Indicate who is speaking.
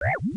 Speaker 1: Bow.